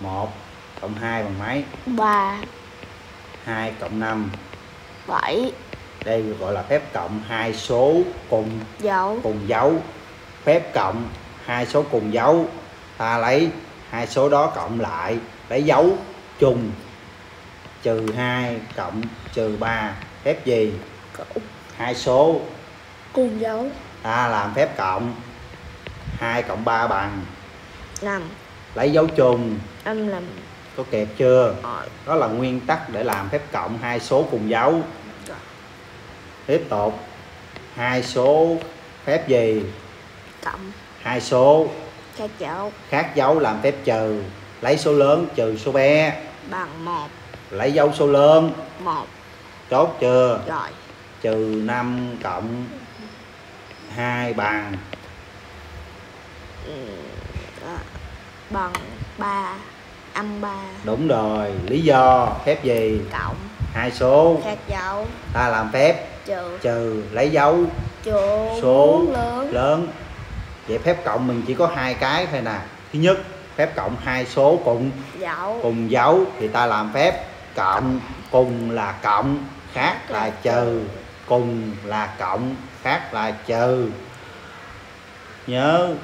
1 cộng 2 bằng mấy? 3 2 cộng 5 7 đây gọi là phép cộng hai số cùng dấu. cùng dấu. Phép cộng hai số cùng dấu. Ta lấy hai số đó cộng lại lấy dấu chung. Trừ 2 cộng trừ 3 phép gì? Hai số. Cùng dấu. Ta làm phép cộng 2 cộng 3 bằng 5 lấy dấu chung âm làm có kẹp chưa? Rồi đó là nguyên tắc để làm phép cộng hai số cùng dấu. Tiếp tục hai số phép gì? Cộng. Hai số. Các dấu khác dấu làm phép trừ. Lấy số lớn trừ số bé. Bằng 1 lấy dấu số lớn. 1 chốt chưa? Rồi. Trừ 5 cộng 2 bằng. Ừ. bằng 3 âm 3 đúng rồi lý do phép gì? Cộng. Hai số. Các dấu. Ta làm phép. Trừ. Trừ lấy dấu. Số, số lớn. lớn. Vậy phép cộng mình chỉ có hai cái thôi nè. Thứ nhất phép cộng hai số cùng. Dấu. Cùng dấu thì ta làm phép. Cộng cùng là cộng. Khác là trừ. Cùng là cộng. Khác là trừ. Nhớ